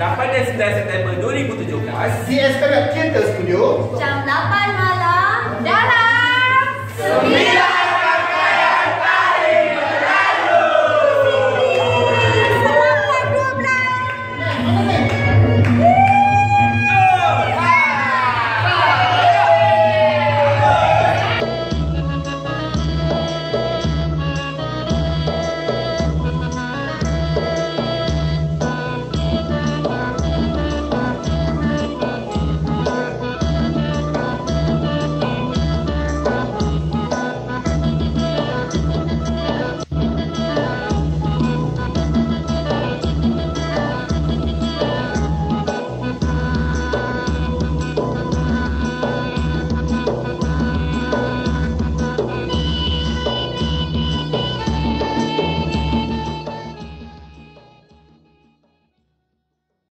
8 dan 9 September 2017 di Esplanade Theatre Studio. Jam 8 malam. Dalam 9 Pakaian Paling Berlalu Selamat 12